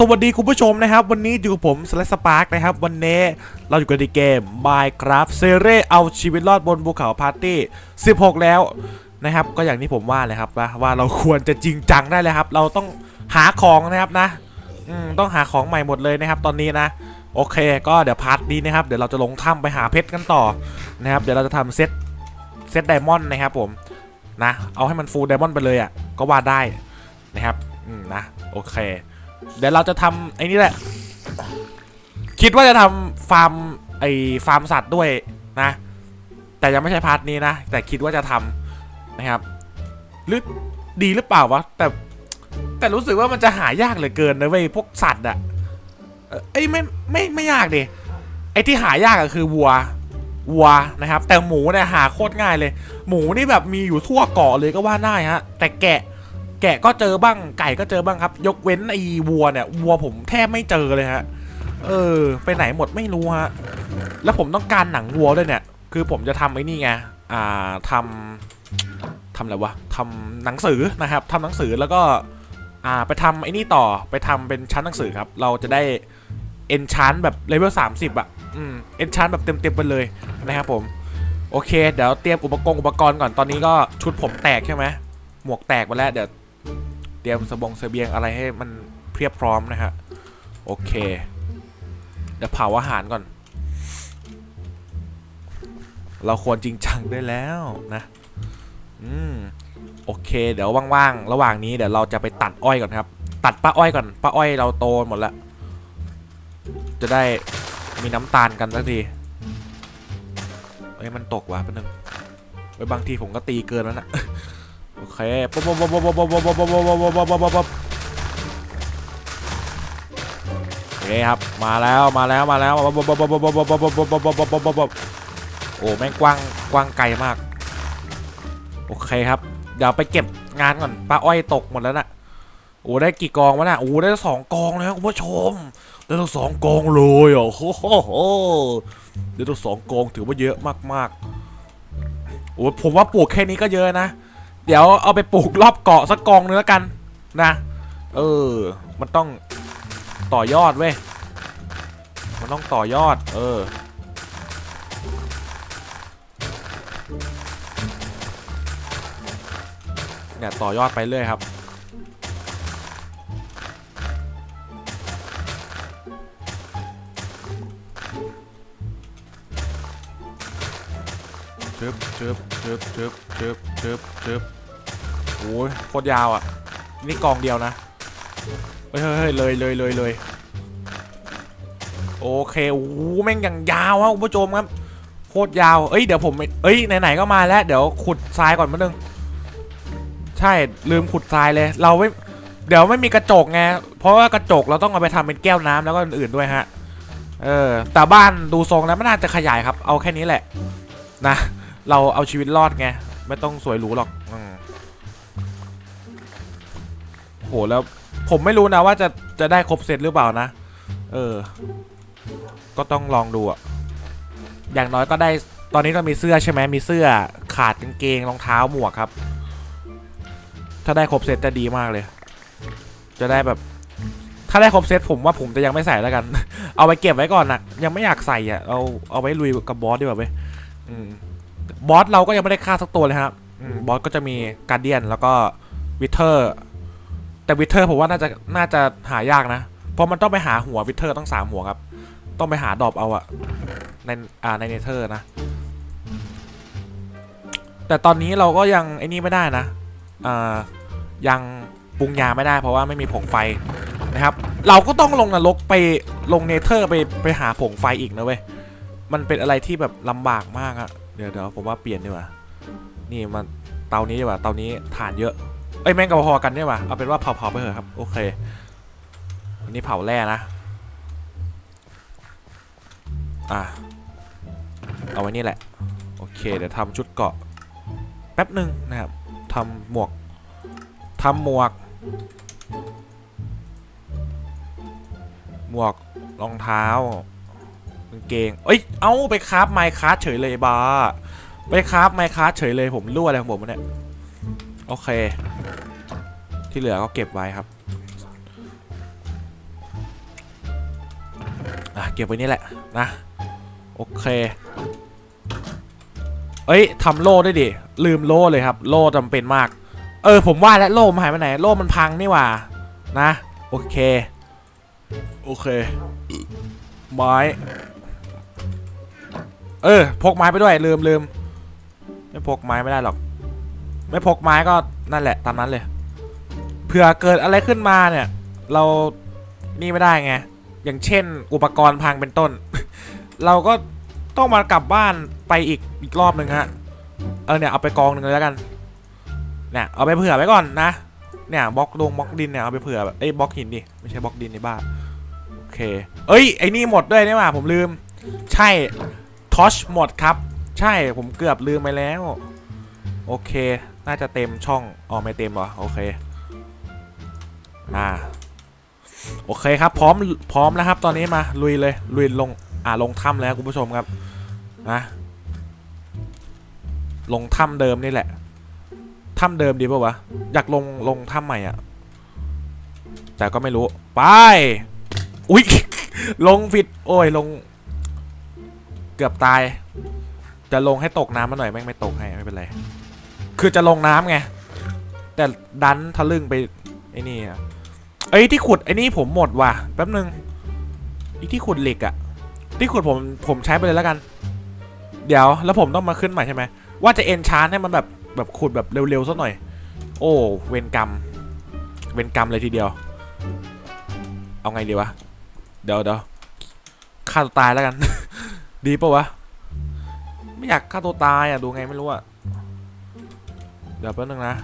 สวัสดีคุณผู้ชมนะครับ วันนี้อยู่กับผมสแลสปาร์กนะครับ วันนี้เราอยู่กันในเกม Minecraft ซีรีส์เอาชีวิตรอดบนภูเขา part ที่ 16 แล้วนะครับ ก็อย่างที่ผมว่าเลยครับว่าว่าเราควรจะจริงจังได้เลยครับ เราต้องหาของนะครับนะต้องหาของใหม่หมดเลยนะครับ ตอนนี้นะ โอเค ก็เดี๋ยว part นี้นะครับ เดี๋ยวเราจะลงถ้ำไปหาเพชรกันต่อนะครับ เดี๋ยวเราจะทำเซตเซต diamond นะครับผมนะ เอาให้มัน full diamond ไปเลยอะก็ว่าได้นะครับนะโอเค เดี๋ยวเราจะทำไอ้นี่แหละ คิดว่าจะทำฟาร์มไอ้ฟาร์มสัตว์ด้วยนะ แต่ยังไม่ใช่ part นี้นะ แต่คิดว่าจะทำนะครับ หรือดีหรือเปล่าวะ แต่แต่รู้สึกว่ามันจะหายากเหลือเกินนะเว้ยพวกสัตว์อะเอ้ยไม่ไม่ไม่ยากดิไอ้ที่หายากอะคือวัววัวนะครับ แต่หมูเนี่ยหาโคตรง่ายเลย หมูนี่แบบมีอยู่ทั่วเกาะเลยก็ว่าได้ฮะ แต่แกะ แกะก็เจอบ้างไก่ก็เจอบ้างครับ ยกเว้นไอ้วัวเนี่ยวัวผมแทบไม่เจอเลยฮะ เออ ไปไหนหมดไม่รู้ฮะ แล้วผมต้องการหนังวัวด้วยเนี่ย คือผมจะทำไอ้นี่ไง อ่าทำทำอะไรวะทำหนังสือนะครับทำหนังสือแล้วก็ อ่า ไปทำไอ้นี่ต่อ ไปทำเป็นชั้นหนังสือครับ เราจะได้เอนชานแบบเลเวล30อะ อืม เอนชานแบบเต็มๆไปเลยนะครับผม โอเค เดี๋ยวเตรียมอุปกรณ์อุปกรณ์ก่อน ตอนนี้ก็ชุดผมแตกใช่ไหมหมวกแตกไปแล้ว เดี๋ยว รียมสบงเสบียงอะไรให้มันเพียบพร้อมนะฮะ โอเค เดี๋ยวเผาอาหารก่อน เราควรจริงจังได้แล้วนะ อืม โอเค เดี๋ยวว่างๆ ระหว่างนี้เดี๋ยวเราจะไปตัดอ้อยก่อนครับ ตัดป้าอ้อยก่อน ป้าอ้อยเราโตหมดแล้ว จะได้มีน้ำตาลกันสักทีเอ้ยมันตกว่ะแป๊บนึงไว้บางทีผมก็ตีเกินแล้วนะ โอเคปุ๊บปุ๊บปุ๊บปุ๊บป๊บป๊บป๊บป๊บป๊บป๊บป๊บป๊บป๊บป๊บโอเคครับมาแล้วมาแล้วมาแล้วปุ๊บปุ๊บปุ๊บปุ๊บปุ๊บป๊บป๊บป๊บป๊บป๊บป๊บป๊บป๊บโอ้แม่งกว้างกว้างไกลมากโอเคครับเดี๋ยวไปเก็บงานก่อนป้าอ้อยตกหมดแล้วน่ะโอ้ได้กี่กองวะน่ะโอ้ได้สองกองแล้วคุณผู้ชมได้ตั้งสองกองเลยอะโอ้โหได้ตั้งสองกองถือว่าเยอะมากๆโอ้ผมว่าปลูกแค่นี้ก็เยอะนะ เดี๋ยวเอาไปปลูกรอบเกาะสักกองนึงแล้วกันนะ เออ มันต้องต่อยอดเว้ย มันต้องต่อยอด เออ เนี่ยต่อยอดไปเรื่อยครับชึบชึบชึบชึบชึบชึบชึบ โอ้ยโคตรยาวอะ นี่กองเดียวนะ เฮ้ยเฮ้ยเลยเลยเลยเลยโอเคโอ้แม่งอย่างยาวครับคุณผู้ชมครับ โคตรยาว เอ้ย เดี๋ยวผม เอ้ย ไหนๆ ก็มาแล้ว เดี๋ยวขุดทรายก่อนมานึงใช่ ลืมขุดทรายเลย เราไม่ เดี๋ยวไม่มีกระจกไง เพราะว่ากระจกเราต้องเอาไปทำเป็นแก้วน้ำแล้วก็อื่นๆด้วยฮะ เออ แต่บ้านดูทรงแล้วไม่น่าจะขยายครับ เอาแค่นี้แหละ นะ เราเอาชีวิตรอดไง ไม่ต้องสวยหรูหรอกอม โหแล้วผมไม่รู้นะว่าจะจะได้ครบเซตหรือเปล่านะ เออ ก็ต้องลองดูอะอย่างน้อยก็ได้ตอนนี้เรามีเสื้อใช่ไหมมีเสื้อขาดกางเกงรองเท้าหมวกครับ ถ้าได้ครบเซตจะดีมากเลย จะได้แบบ ถ้าได้ครบเซตผมว่าผมจะยังไม่ใส่แล้วกัน เอาไปเก็บไว้ก่อนนะยังไม่อยากใส่อะเอาเอาไว้ลุยกับ boss ดีกว่าเว้ย boss เราก็ยังไม่ได้ฆ่าสักตัวเลยครับ boss ก็จะมี Guardian แล้วก็ Wither แต่ Wither ผมว่าน่าจะน่าจะหายากนะ เพราะมันต้องไปหาหัว Wither ต้องสามหัวครับ ต้องไปหา drop เอาอะในอ่าใน Nether นะ แต่ตอนนี้เราก็ยังไอ้นี่ไม่ได้นะอ่ายังปรุงยาไม่ได้ เพราะว่าไม่มีผงไฟนะครับ เราก็ต้องลงนรกไปลง Nether ไปไปหาผงไฟอีกนะเว้ย มันเป็นอะไรที่แบบลำบากมากอะเดี๋ยวเดี๋ยวผมว่าเปลี่ยนดีกว่า นี่มันเตานี้ดีกว่า เตานี้ฐานเยอะ เอ้ยแม่งกับพอกันดีกว่าเอาเป็นว่าเผาๆไปเถอะครับ โอเคอันนี้เผาแร่นะ อะ เอาไว้นี่แหละ โอเค เดี๋ยวทำชุดเกาะ แป๊บหนึ่งนะครับทำหมวกทำหมวก หมวกรองเท้ากางเกง เอ้ย เอาไปคราฟไมค์คราฟเฉยเลยบ้า ไปคราฟไมค์คราฟเฉยเลยผมรั่วอะไรของผมเนี่ย โอเค ที่เหลือก็เก็บไว้ครับอะเก็บไว้นี่แหละนะ โอเค เอ้ยทำโล่ด้ดิ ลืมโล่เลยครับ โล่จำเป็นมาก เออ ผมว่าแล้วโล่มันหายไปไหน โล่มันพังนี่หว่า นะ โอเค โอเค ไม้ เออ พกไม้ไปด้วย ลืมลืมไม่พกไม้ไม่ได้หรอก ไม่พกไม้ก็นั่นแหละตามนั้นเลย เผื่อเกิดอะไรขึ้นมาเนี่ย เรานี่ไม่ได้ไง อย่างเช่น อุปกรณ์พังเป็นต้น เราก็ต้องมากลับบ้านไปอีกอีกรอบหนึ่งฮะ เออเนี่ยเอาไปกองหนึ่งเลยแล้วกัน เนี่ยเอาไปเผื่อไว้ก่อนนะ เนี่ยบล็อกลงบล็อกดินเนี่ยเอาไปเผื่อแบบเอ้บล็อกหินดิไม่ใช่บล็อกดินในบ้านโอเค เอ้ยไอ้นี่หมดด้วยนี่หว่าผมลืม ใช่ทอชหมดครับ ใช่ผมเกือบลืมไปแล้ว โอเค น่าจะเต็มช่องอ๋อไม่เต็มหรอโอเคอ่าโอเคครับพร้อมพร้อมแล้วครับตอนนี้มาลุยเลยลุยลงอ่าลงถ้ำแล้วคุณผู้ชมครับนะลงถ้ำเดิมนี่แหละถ้ำเดิมดีป่าวะอยากลงลงถ้ำใหม่อะแต่ก็ไม่รู้ไปอุ๊ยลงผิดโอ้ยลง เกือบตาย จะลงให้ตกน้ำมาหน่อยแม่งไม่ตกให้ไม่เป็นไร คือจะลงน้ำไง แต่ดันทะลึ่งไปไอ้นี่อะเอ้ที่ขุดไอ้นี่ผมหมดว่ะแป๊บนึงไอ้ที่ขุดเหล็กอะที่ขุดผมผมใช้ไปเลยแล้วกัน เดี๋ยวแล้วผมต้องมาขึ้นใหม่ใช่ไหมว่าจะเอนชานให้มันแบบแบบขุดแบบเร็วๆสักหน่อย โอ้เวรกรรม เวรกรรมเลยทีเดียว เอาไงดีวะ เดี๋ยวเดี๋ยวฆ่าตัวตายแล้วกัน ดีปะวะ ไม่อยากฆ่าตัวตายอะ ดูไงไม่รู้อะ เดี๋ยวแป๊บนึงนะ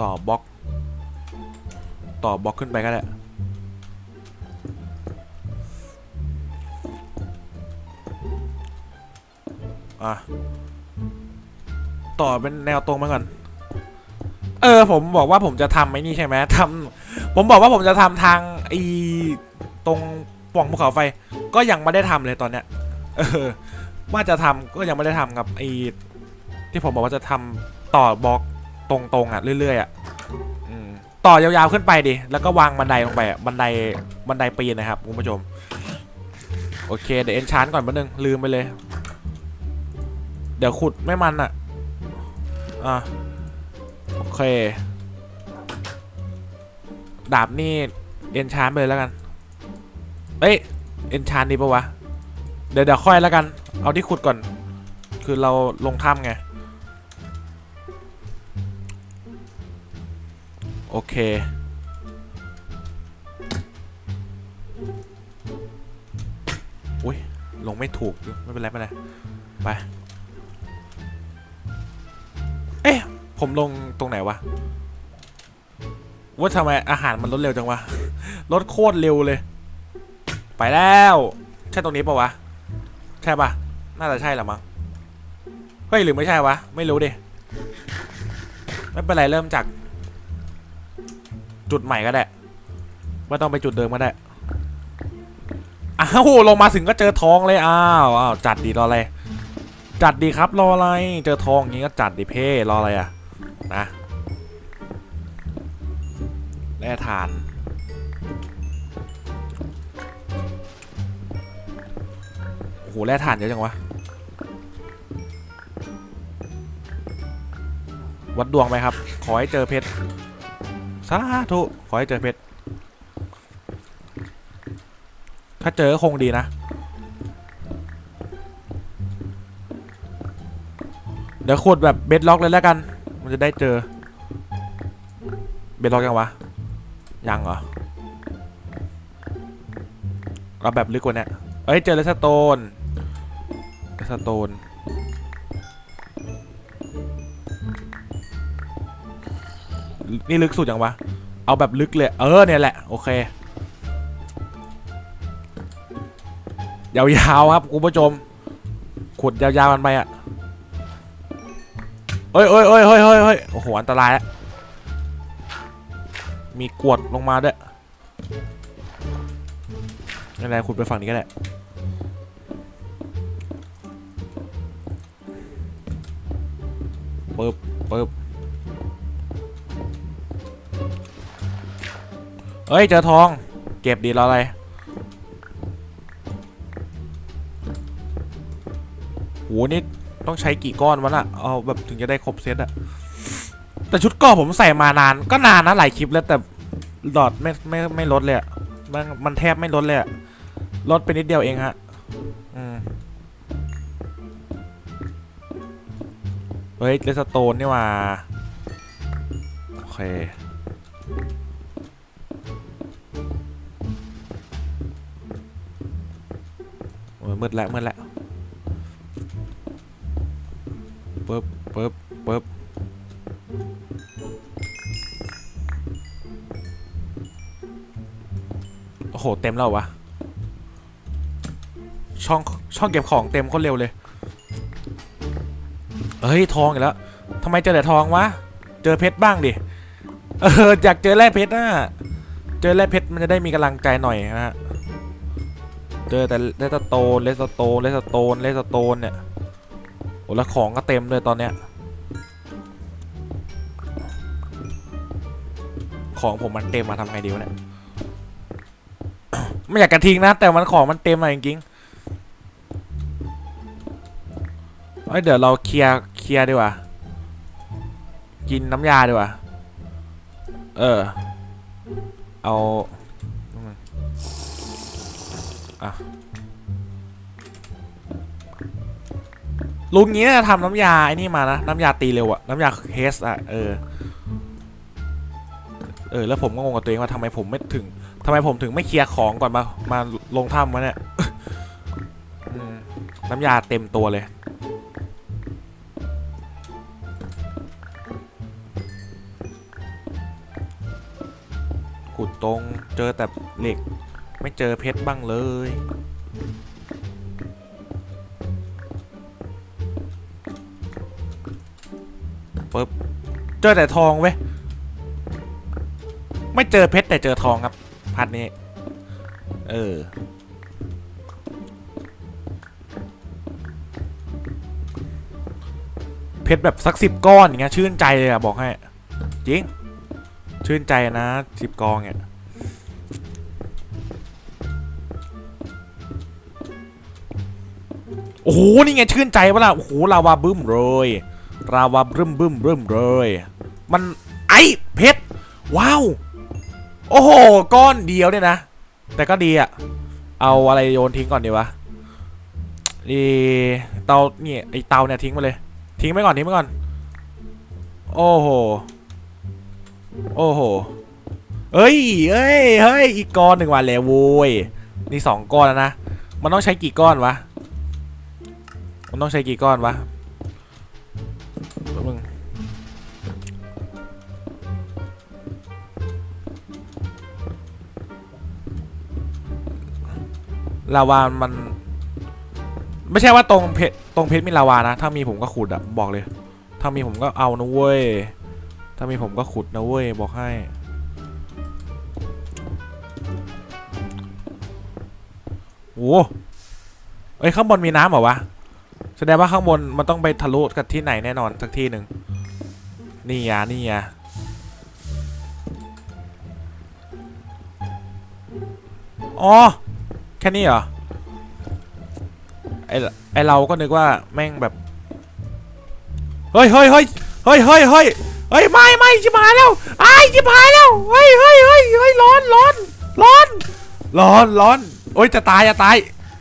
ต่อบล็อก ต่อบล็อกขึ้นไปก็ได้อะต่อเป็นแนวตรงมาก่อน เออ ผมบอกว่าผมจะทำไอ้นี่ใช่ไหมทำผมบอกว่าผมจะทำทางไอ้ตรงป่องภูเขาไฟ ก็ยังไม่ได้ทำเลยตอนเนี้ย เออว่าจะทำก็ยังไม่ได้ทำกับไอ้ที่ผมบอกว่าจะทำต่อบล็อกตรงๆอะเรื่อยๆอะต่อยาวๆขึ้นไปดิ แล้วก็วางบันไดลงไปอะบันไดบันไดปีนนะครับคุณผู้ชม โอเค เดี๋ยวเอนชานก่อนแป๊บนึง ลืมไปเลย เดี๋ยวขุดไม่มันอะ อะ โอเค ดาบนี่เอนชานไปเลยแล้วกัน เอ้ย เอนชานดีปะวะ เดี๋ยวเดี๋ยวค่อยแล้วกัน เอาที่ขุดก่อน คือเราลงถ้ำไง โอเค อุ้ย ลงไม่ถูก ไม่เป็นไรไม่เป็นไร ไป เอ๊ะ ผมลงตรงไหนวะ ว่าทำไมอาหารมันลดเร็วจังวะ ลดโคตรเร็วเลย ไปแล้ว ใช่ตรงนี้ปะวะ ใช่ปะน่าจะใช่แหละมั้งเฮ้ยหรือไม่ใช่วะ ไม่รู้ดิไม่เป็นไรเริ่มจาก จุดใหม่ก็ได้ไม่ต้องไปจุดเดิมก็ได้อ้าวลงมาถึงก็เจอทองเลยอ้าวอ้าวจัดดีรออะไรจัดดีครับรออะไร เจอทองอย่างงี้ก็จัดดิเพ่รออะไรอะนะแร่ทาน อ้โหแร่ทานเยอะจังวะ วัดดวงไปครับ ขอให้เจอเพชรสาธุขอให้เจอเพชร ถ้าเจอคงดีนะ เดี๋ยวขุดแบบเบ็ดล็อกเลยแล้วกัน มันจะได้เจอ เบ็ดล็อกยังวะ ยังเหรอเอาแบบลึกกว่านี้เอ้ย เจอเลสโตน สโตนนี่ลึกสุดยังวะ เอาแบบลึกเลย เออเนี่ยแหละ โอเค ยาวๆครับคุณผู้ชม ขุดยาวๆกันไปอะเอ้ยเอ้ยเอ้ยเฮ้ยเฮ้ยเฮ้ยโอ้โห อันตรายแล้วมีกวดลงมาด้วยไม่เป็นไรขุดไปฝั่งนี้ก็ได้ ปึ๊บเฮ้ย เจอทอง เก็บดีรออะไร โห นี่ ต้องใช้กี่ก้อนวะน่ะ เอาแบบถึงจะได้ครบเซตอะแต่ชุดก่อผมใส่มานาน ก็นานนะหลายคลิปแล้วแต่ดอดไม่ไม่ไม่ลดเลยอะมันมันแทบไม่ลดเลยอะลดไปนิดเดียวเองฮะ อืม เฮ้ยเลสโตนนี่ว่าโอเคโอ้ยมืดแล้วมืดแล้วปึ๊บปึ๊บปึ๊บโอ้โห เต็มแล้ววะ ช่อง ช่องเก็บของเต็มโคนเร็วเลย เฮ้ยทองอีกแล้วทำไมเจอแต่ทองวะ เจอเพชรบ้างดิ เอออยากเจอแร่เพชรนะเจอแร่เพชรมันจะได้มีกำลังใจหน่อยนะฮะ เจอแต่เลสโตนเลสโตนเลสโตนเลสโตนเนี่ย โอ้แล้วของก็เต็มเลยตอนเนี้ย ของผมมันเต็มมาทำไงดีวะเนี่ย ไม่อยากกระทิ้งนะ แต่มันของมันเต็มมาจริง เอ้ยเดี๋ยวเราเคลียร์เคลียร์ดีกว่า กินน้ำยาดีกว่า เออ เอาอะลุงนี้น่าจะทำน้ำยาไอ้นี่มานะ น้ำยาตีเร็วอะน้ำยาเฮสอะเออ เออ แล้วผมก็งงกับตัวเองว่าทำไมผมไม่ถึงทำไมผมถึงไม่เคลียร์ของก่อนมา มาลงถ้ำวะเนี่ยน้ำยาเต็มตัวเลย ขุดตรงเจอแต่เหล็ก ไม่เจอเพชรบ้างเลย ปึ๊บ เจอแต่ทองเว้ย ไม่เจอเพชรแต่เจอทองครับพัดนี้ เออเพชรแบบสักสิบก้อนอย่างเงี้ยชื่นใจเลยอะบอกให้ จริง ชื่นใจนะสิบกองเนี่ยโอ้โหนี่ไงชื่นใจปะล่ะโอ้โหลาวาบึ้มเลยลาวาบึ้มบึ้มบึ้มเลย มันไอเพชรว้าวโอ้โหก้อนเดียวเนี่ยนะ แต่ก็ดีอะเอาอะไรโยนทิ้งก่อนดีวะดีเตาเนี่ยไอเตาเนี่ยทิ้งไปเลย ทิ้งไปก่อนทิ้งไปก่อน โอ้โห โอ้โห เอ้ยเอ้ย เฮ้ย อีกก้อนหนึ่งวันแล้วโว้ย นี่สองก้อนแล้วนะ มันต้องใช้กี่ก้อนวะ มันต้องใช้กี่ก้อนวะแป๊บนึงลาวามัน ไม่ใช่ว่าตรงเพชรตรงเพชรมีลาวานะ ถ้ามีผมก็ขุดอะบอกเลย ถ้ามีผมก็เอานะเว้ย ถ้ามีผมก็ขุดนะเว้ย บอกให้ โอ้เอ้ย ข้างบนมีน้ำเหรอวะ แสดงว่าข้างบนมันต้องไปทะลุกับที่ไหนแน่นอนสักที่หนึ่ง นี่อะนี่อะอ๋อ แค่นี้เหรอ ไอไอเราก็นึกว่าแม่งแบบ เฮ้ยเฮ้ยเฮ้ยเฮ้ยเฮ้ย เฮ้ยไม่ไม่ชิบหายแล้วไอ้ชิบหายแล้วเฮ้ยเฮ้ยเฮ้ยเฮ้ยร้อนร้อนร้อนร้อนร้อนโอ้ยจะตายจะตาย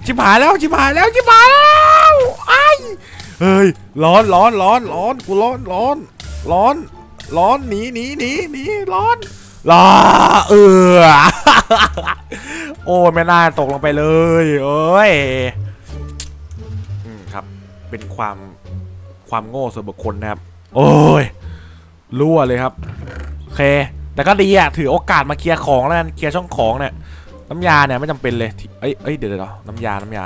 ชิบหายแล้วชิบหายแล้วชิบหายแล้วไอ้เฮ้ยร้อนร้อนร้อนร้อนกูร้อนร้อนร้อนร้อนหนีหนีหนีหนีร้อนร้อเออโอ้ไม่น่าตกลงไปเลยเอ้ยอืมครับเป็นความความโง่ส่วนบุคคลนะครับ โอ้ย รั่วเลยครับโอเค แต่ก็ดีอะถือโอกาสมาเคลียร์ของแล้วกันเคลียร์ช่องของเนี่ยน้ำยาเนี่ยไม่จำเป็นเลยเอ้ยเอ้ยเดี๋ยวเดี๋ยวน้ำยาน้ำยา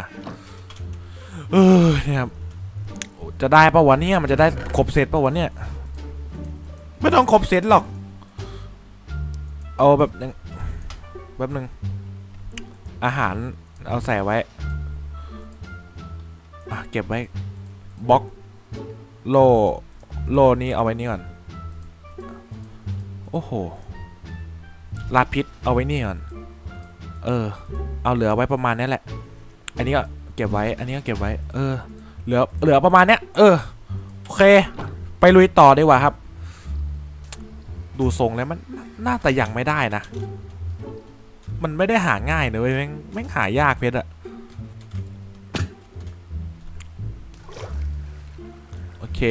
เออเนี่ยครับจะได้ปะวะเนี่ยมันจะได้ครบเซตปะวะเนี่ยไม่ต้องครบเซตหรอก เอาแบบนึงแบบนึงอาหารเอาใส่ไว้เก็บไว้บล็อกโลโลนี้เอาไว้นี่ก่อน โอ้โห ลาพิษเอาไว้นี่ก่อน เออ เอาเหลือไว้ประมาณนี้แหละ อันนี้ก็เก็บไว้ อันนี้ก็เก็บไว้ เออ เหลือ เหลือประมาณเนี้ย เออ โอเค ไปลุยต่อดีกว่าครับ ดูทรงแล้วมัน น่าแต่ยังไม่ได้นะ มันไม่ได้หาง่ายเว้ยแม่งแม่งหายากเพชรอะโอเค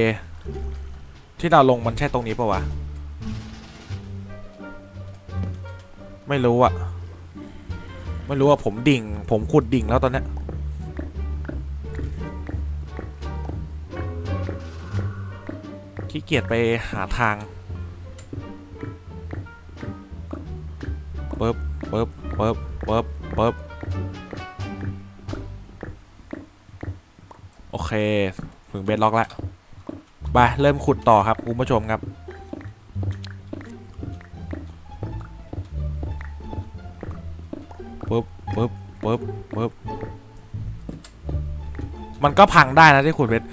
ที่เราลงมันใช่ตรงนี้ปะวะ ไม่รู้อะไม่รู้ว่าผมดิ่ง ผมขุดดิ่งแล้วตอนเนี้ยขี้เกียจไปหาทางปึ๊บปึ๊บปึ๊บปึ๊บปึ๊บโอเค ถึงเบสล็อกแล้วไปเริ่มขุดต่อครับ คุณผู้ชมครับ ปึ๊บปึ๊บปึ๊บมันก็พังได้นะที่ขุดเพชร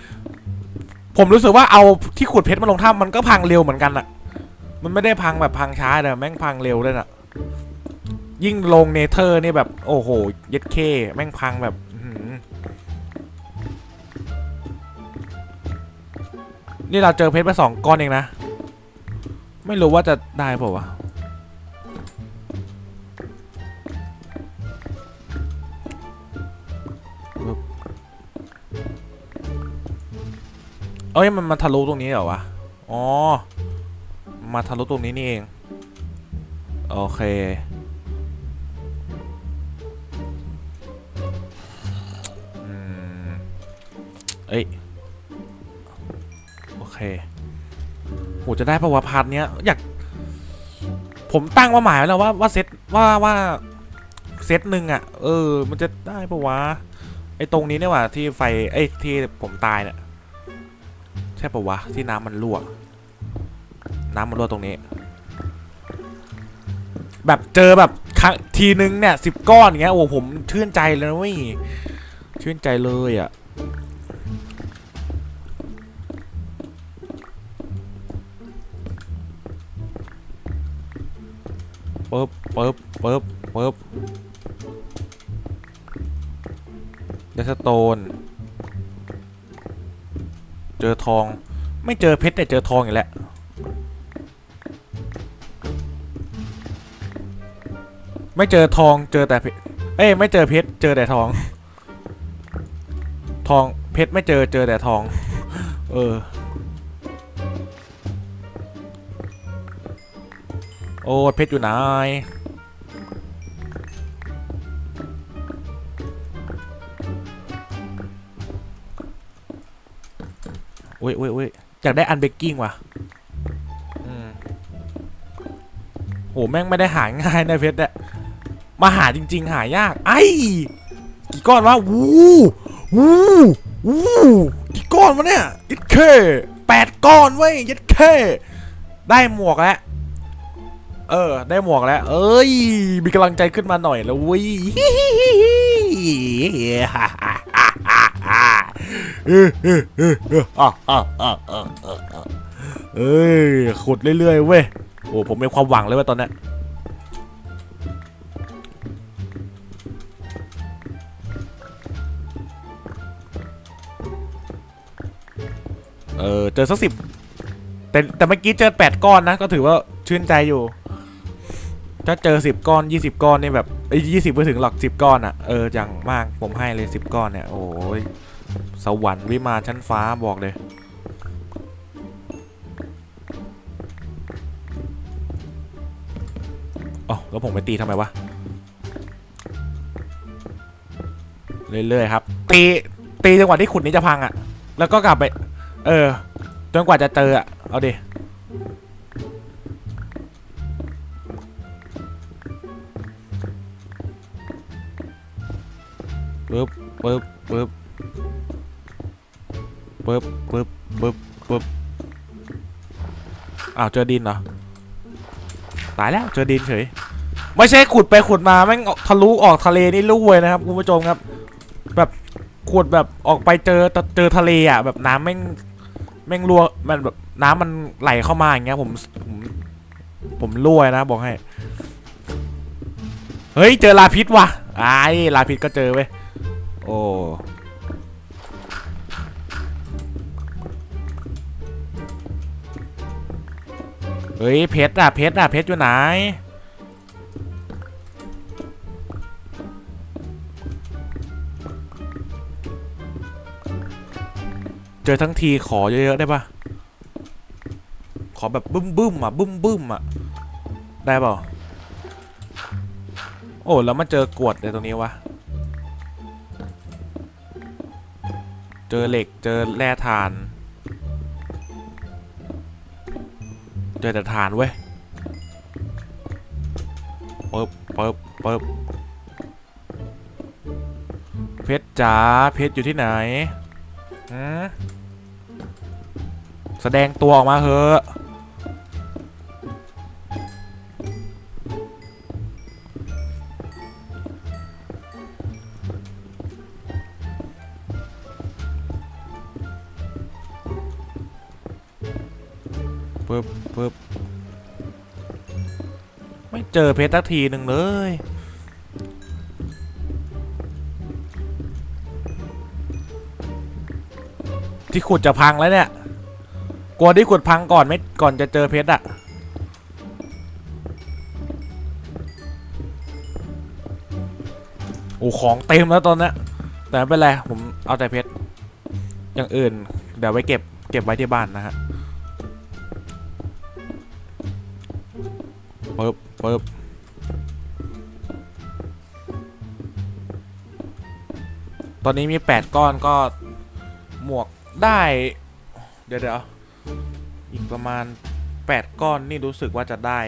ผมรู้สึกว่าเอาที่ขุดเพชรมาลงถ้ำมันก็พังเร็วเหมือนกันอะมันไม่ได้พังแบบพังช้าแต่แม่งพังเร็วด้วยน่ะยิ่งลงเนเธอร์นี่แบบ โอ้โหเย็ดเคแม่งพังแบบนี่เราเจอเพชรไปสองก้อนเองนะ ไม่รู้ว่าจะได้เปล่าวะ อ้ยมันมาทะลุตรงนี้เหรอวะ อ๋อ มาทะลุตรงนี้นี่เอง โอเค อืม เอ้ย โอเคโหจะได้ประวะพาร์ทเนี้ยอยาก ผมตั้งว่าหมายไว้แล้วว่าว่าเซตว่าว่าเซตหนึ่งอะ เออ มันจะได้ปะวะ ไอ้ตรงนี้เนี่ยว่ะที่ไฟเอ้ที่ผมตายเนี่ย ใช่ปะวะ ที่น้ำมันรั่ว น้ำมันรั่วตรงนี้ แบบเจอแบบครั้งทีนึงเนี่ยสิบก้อนอย่างเงี้ยโอ้ผมชื่นใจเลยนะเว้ยชื่นใจเลยอะปึ๊บปึ๊บปึ๊บปึ๊บเดสโตน เจอทอง ไม่เจอเพชรแต่เจอทองอีกแล้วไม่เจอทองเจอแต่เพชรเอ้ยไม่เจอเพชรเจอแต่ทอง ทองเพชรไม่เจอเจอแต่ทอง เออ โอ้เพชรอยู่ไหน อุ้ยอุ้ยอุ้ยอยากได้อันเบกกิ้งว่ะอืมโหแม่งไม่ได้หาง่ายนะเพชรเนี่ยมาหาจริง ๆ หายาก ไอ้ กี่ก้อนวะวู้วู้วู้กี่ก้อนวะเนี่ยยัดเคแปดก้อนเว้ยยัดเคได้หมวกแล้ว เออ ได้หมวกแล้ว เอ้ย มีกำลังใจขึ้นมาหน่อยแล้วเว้ย เอ้ยขุดเรื่อยๆเว้ยโอ้ผมมีความหวังเลยว่าตอนนี้เออเจอสักสิบแต่แต่เมื่อกี้เจอแปดก้อนนะ ก็ถือว่าชื่นใจอยู่ ถ้าเจอสิบก้อนยี่สิบก้อนนี่แบบไอ้ยี่สิบไปถึงหลักสิบก้อนอะเอออย่างมากผมให้เลยสิบก้อนเนี่ยโอ้ย สวรรค์วิมานชั้นฟ้าบอกเลย อ๋อ แล้วผมไปตีทำไมวะ เรื่อยๆครับ ตี ตีจนกว่าที่ขุดนี้จะพังอะ แล้วก็กลับไป เออ จนกว่าจะเจออะ เอาดิปึ๊บปึ๊บปึ๊บ ปึ๊บปึ๊บปึ๊บปึ๊บอ้าวเจอดินเหรอ ตายแล้วเจอดินเฉย ไม่ใช่ขุดไปขุดมาแม่งทะลุออกทะเลนี่ลู่เลยนะครับคุณผู้ชมครับ แบบขุดแบบออกไปเจอเจอทะเลอะแบบน้ำแม่งแม่งรั่วมันแบบน้ำมันไหลเข้ามาอย่างเงี้ยผมผมผมรั่วนะบอกให้ เฮ้ยเจอลาพิษว่ะไอ้ลาพิษก็เจอเว้ยโอ้ เฮ้ยเพชรอะเพชรอะเพชรอยู่ไหนเจอทั้งทีขอเยอะๆได้ปะขอแบบบึ้มบึ้มๆอะบึ้มบึ้มๆอะได้เปล่าโอ้แล้วมาเจอกรวดในตรงนี้วะเจอเหล็กเจอแร่ถ่าน เจอแต่ฐานเว้ยปึ๊บปึ๊บปึ๊บเพชรจ๋าเพชรอยู่ที่ไหนอืมแสดงตัวออกมาเถอะ เจอเพชรสักทีหนึ่งเลย ที่ขุดจะพังแล้วเนี่ยกลัวที่ขุดพังก่อนไม่ก่อนจะเจอเพชรอะโอ้ของเต็มแล้วตอนนี้แต่ไม่เป็นไรผมเอาแต่เพชรอย่างอื่น เดี๋ยวไว้เก็บเก็บไว้ที่บ้านนะฮะปึ๊บ ปึ๊บตอนนี้มี 8 ก้อนก็หมวกได้ เดี๋ยวเดี๋ยวอีกประมาณ 8 ก้อนนี่รู้สึกว่าจะได้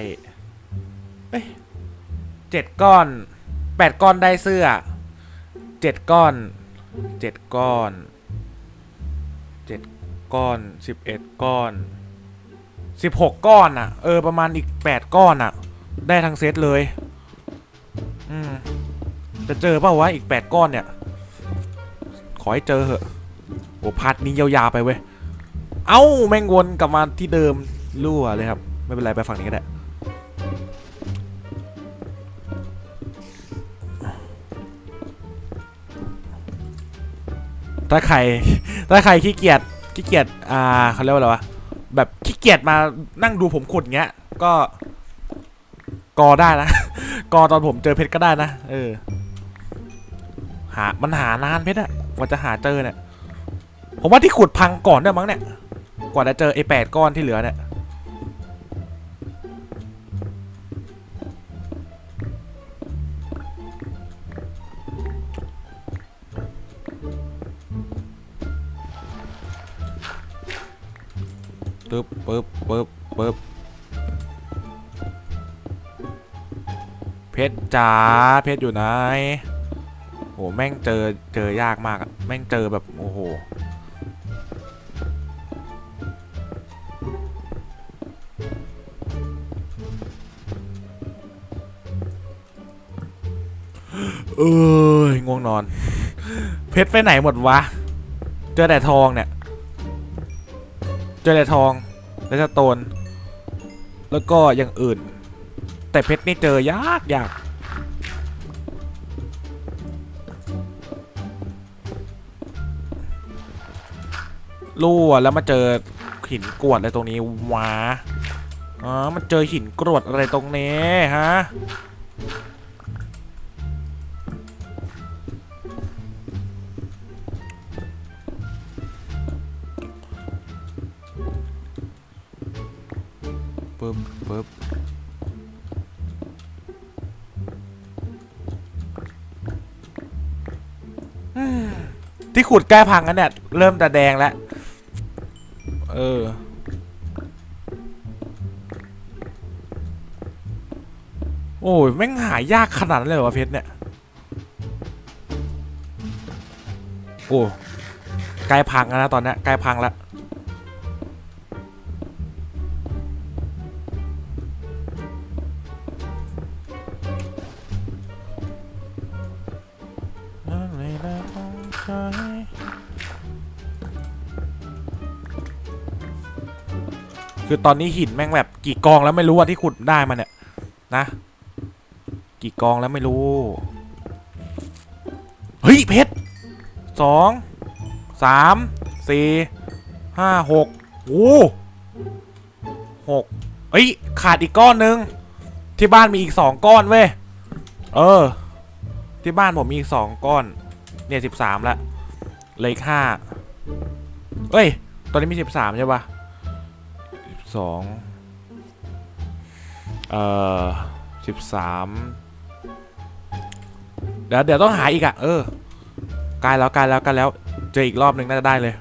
เอ้ยเจ็ดก้อน 8 ก้อนได้เสื้อ 7 ก้อน 7 ก้อน 7 ก้อน 11 ก้อนสิบหกก้อนอะ เออ ประมาณอีกแปดก้อนอะ ได้ทั้งเซตเลย อืม จะเจอเปล่าวะอีกแปดก้อนเนี่ย ขอให้เจอเหอะโอ้พัดนี้ยาวๆไปเว้ย เอ้าแม่งวนกลับมาที่เดิมรั่วเลยครับ ไม่เป็นไรไปฝั่งนี้ก็ได้ถ้าใครถ้าใครขี้เกียจขี้เกียจอ่าเขาเรียกว่าอะไรวะแบบขี้เกียจมานั่งดูผมขุดเงี้ย ก็ กอได้นะ กอตอนผมเจอเพชรก็ได้นะ เออ หา มันหานานเพชรอะกว่าจะหาเจอเนี่ย ผมว่าที่ขุดพังก่อนด้วยมั้งเนี่ย กว่าจะเจอไอ้แปดก้อนที่เหลือเนี่ย ปึ๊บปึ๊บปึ๊บปึ๊บ เพชรจ๋าเพชรอยู่ไหนโอ้แม่งเจอเจอยากมากอะแม่งเจอแบบโอ้โหเอ้ยง่วงนอน เพชรไปไหนหมดวะ เจอแต่ทองเนี่ย เจอแต่ทองและสโตน แล้วก็อย่างอื่น แต่เพชรนี่เจอยากยากรั่วแล้วมาเจอหินกรวดอะไรตรงนี้วะอ๋อมันเจอหินกรวดอะไรตรงนี้ฮะ ขุดแก้พังกันเนี่ย เริ่มแต่แดงแล้ว เออ โอ้ยแม่งหายากขนาดนั้นเลยเหรอวะเพชรเนี่ย โอ้ใกล้พังแล้วนะตอนนี้ใกล้พังแล้ว คือตอนนี้หินแม่งแบบกี่กองแล้วไม่รู้ว่าที่ขุดได้มาเนี่ยนะ กี่กองแล้วไม่รู้ เฮ้ยเพชรสองสามสี่ห้าหกโอ้หกเอ้ยขาดอีกก้อนหนึ่งที่บ้านมีอีกสองก้อนเว้ยเออ ที่บ้านผมมีอีกสองก้อน เนี่ยสิบสามละเลขห้าเอ้ย ตอนนี้มีสิบสามใช่ปะ สองเอ่อสิบสามเดี๋ยวเดี๋ยวต้องหาอีกอะเออกล้แล้วกล้แล้วกล้แล้ว เจออีกรอบหนึ่งน่าจะได้เลย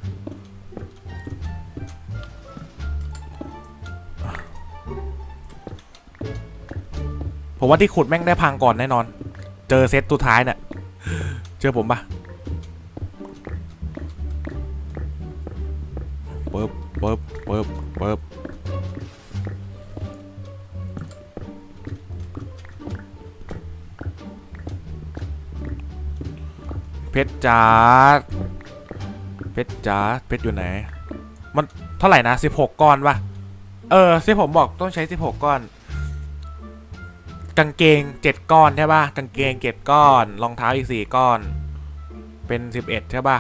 ผมว่าที่ขุดแม่งได้พังก่อนแน่นอน เจอเซตตัวท้ายเนี่ยเจอผมปะปึ๊บปึ๊บ ชรจ้าเพชรจ้าเพชรอยู่ไหน มันเท่าไหร่นะ16ก้อนปะเออที่ผมบอกต้องใช้16ก้อน กางเกง7ก้อนใช่ปะกางเกง7ก้อน รองเท้าอีก4ก้อน เป็น11ใช่ปะ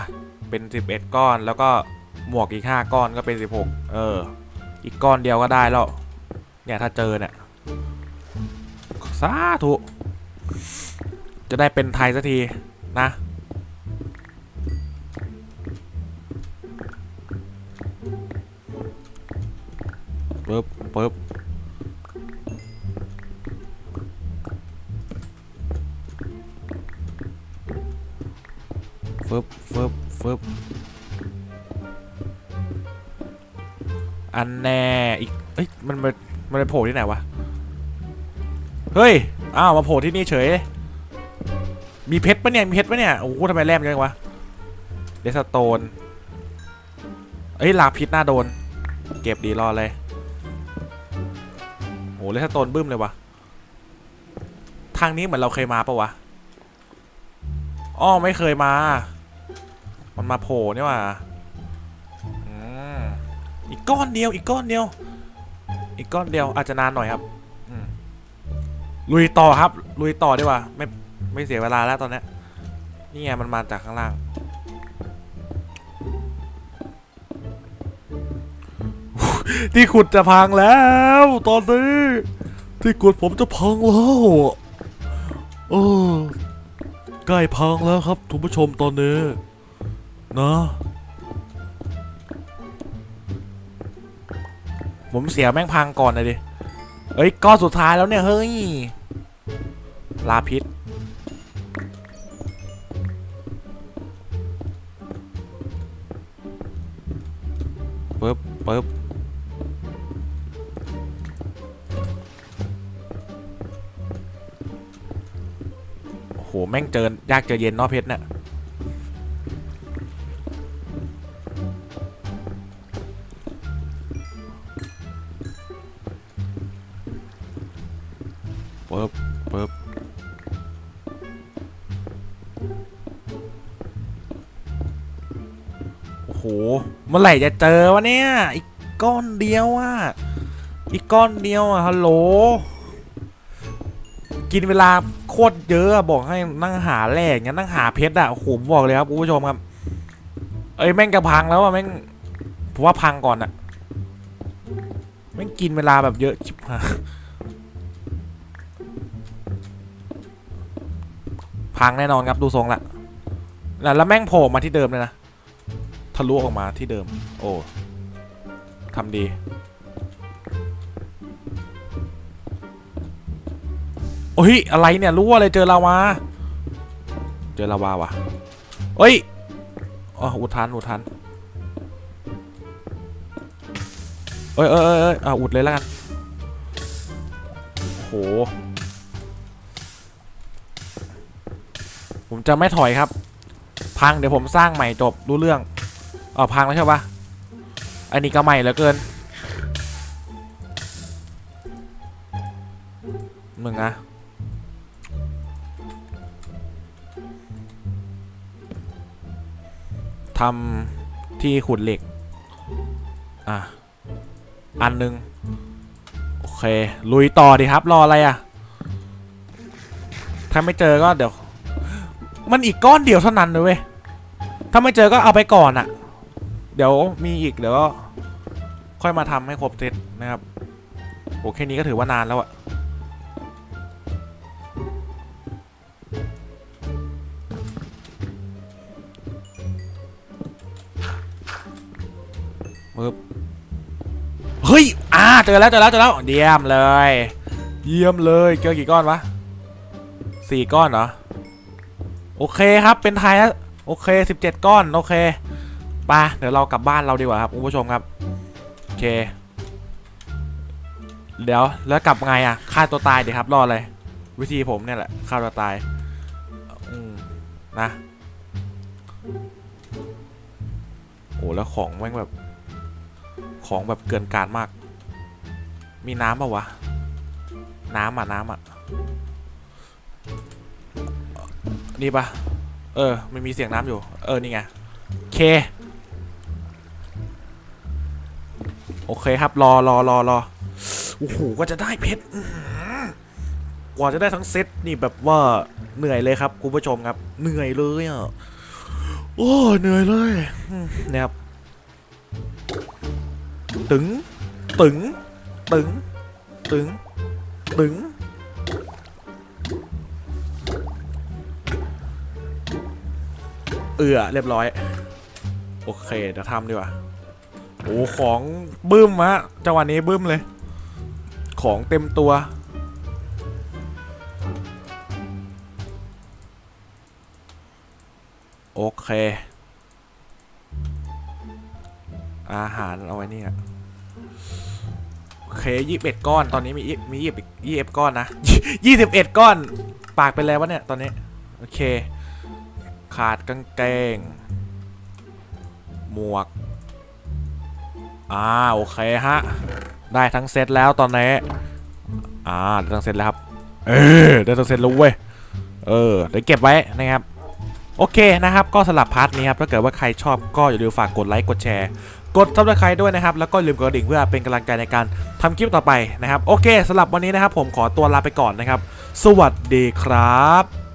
เป็น11ก้อน แล้วก็หมวกอีก5ก้อนก็เป็น16เออ อีกก้อนเดียวก็ได้แล้ว เนี่ยถ้าเจอเนี่ยสาธุ จะได้เป็นไทยสักทีนะ ปึ๊บฟึบฟึบฟึบอันแน่อีกเอ้ยมันมันมันไปโผล่ที่ไหนวะ เฮ้ย อ้าว มาโผล่ที่นี่เฉย มีเพชรปะเนี่ย มีเพชรปะเนี่ย โอ้โหทำไมแรมจังวะ เดสโตน เอ้ยลาพิษหน้าโดน เก็บดีรอเลย โอ้เลสโตนบึ้มเลยวะทางนี้เหมือนเราเคยมาปะวะอ้อไม่เคยมา มันมาโผล่เนี่หว่าอืมอีกก้อนเดียว อีกก้อนเดียว อีกก้อนเดียวอาจจะนานหน่อยครับลุยต่อครับ ลุยต่อดีกว่า ไม่ไม่เสียเวลาแล้วตอนนี้นี่ไงมันมาจากข้างล่าง ที่ขุดจะพังแล้ว ตอนนี้ที่ขุดผมจะพังแล้วเออใกล้พังแล้วครับทุกผู้ชมตอนนี้ นะ ผมเสียแม่งพังก่อนเลยดิเอ้ยก้อนสุดท้ายแล้วเนี่ย เฮ้ย ลาพิษปึ๊บปึ๊บ โอ้โหแม่งเจอยากเจอเย็นเนอเพชรเนี่ยปึ๊บปึ๊บโอ้โห เมื่อไหร่จะเจอวะเนี่ย อีกก้อนเดียวอะ อีกก้อนเดียวอะฮัลโหล กินเวลาโค ตรเยอะบอกให้นั่งหาแร่อย่างเงี้ยนั่งหาเพชรอะโอ้โหผมบอกเลยครับคุณผู้ชมครับเอ้ยแม่งจะพังแล้วอะแม่งผมว่าพังก่อนอะแม่งกินเวลาแบบเยอะชิบหายพังแน่นอนครับดูทรงละแล้วแล้วแม่งโผล่มาที่เดิมเลยนะทะลุออกมาที่เดิม โอ้ทำดี โอ้ยอะไรเนี่ยรู้อะไรเจอลาวาเจอลาวาว่ะเอ้ยอ๋ออุทานอุทานเอ้ยเอ้ยเอ้ยอะอุดเลยแล้วกันโหผมจะไม่ถอยครับ พังเดี๋ยวผมสร้างใหม่จบรู้เรื่องอ๋อพังแล้วใช่ปะอันนี้ก็ใหม่เหลือเกินหนึ่งนะ ทำที่ขุดเหล็ก อะ อันหนึ่งโอเค ลุยต่อดีครับ รออะไรอะ ถ้าไม่เจอก็เดี๋ยว มันอีกก้อนเดียวเท่านั้นเลยเว้ย ถ้าไม่เจอก็เอาไปก่อนอะเดี๋ยวมีอีกเดี๋ยวก็ค่อยมาทำให้ครบเซตนะครับ โอ้แค่นี้ก็ถือว่านานแล้วอะ ปึ๊บเฮ้ยอ่าเจอแล้วเจอแล้วเจอแล้วเยี่ยมเลย เยี่ยมเลยเจอกี่ก้อนวะสี่ก้อนเหรอโอเคครับเป็นไทยแล้วโอเค17ก้อนโอเคไปเดี๋ยวเรากลับบ้านเราดีกว่าครับคุณผู้ชมครับโอเค เดี๋ยวแล้วกลับไงอะฆ่าตัวตายดีครับรออะไรวิธีผมเนี่ยแหละฆ่าตัวตายนะโอ้แล้วของแม่งแบบ ของแบบเกินการมาก มีน้ำป่าวะ น้ำอะ น้ำอะ นี่ปะเออ มันมีเสียงน้ำอยู่ เออ นี่ไง เค โอเคครับ รอรอรอรอโอ้โหกว่าจะได้เพชรกว่าจะได้ทั้งเซตนี่แบบว่าเหนื่อยเลยครับคุณผู้ชมครับ เหนื่อยเลยอะโอ้เหนื่อยเลยเนี่ยครับ ตึงตึงตึงตึงตึงเอือเรียบร้อย โอเคเดี๋ยวทำดีกว่าโอ้ของบึ้มฮะจังหวะนี้บึ้มเลย ของเต็มตัวโอเค อาหารเอาไว้นี่อะเคยี่สิบเอ็ดก้อนตอนนี้มียี่มียี่สิบยี่สิบก้อนนะยี่สิบเอ็ดก้อน ปากไปแล้ววะเนี่ยตอนนี้โอเค ขาดกางเกง หมวกอ่าโอเคฮะได้ทั้งเซตแล้วตอนนี้อ่าได้ทั้งเซตแล้วครับเออได้ทั้งเซตแล้วเว้ยเออเดี๋ยวเก็บไว้นะครับโอเคนะครับ ก็สำหรับ part นี้ครับถ้าเกิดว่าใครชอบก็อย่าลืมฝากกดไลค์กดแชร์ กด subscribe ด้วยนะครับ แล้วก็ลืมกดกระดิ่งเพื่อเป็นกำลังใจในการทำคลิปต่อไปนะครับ โอเคสำหรับวันนี้นะครับผมขอตัวลาไปก่อนนะครับ สวัสดีครับ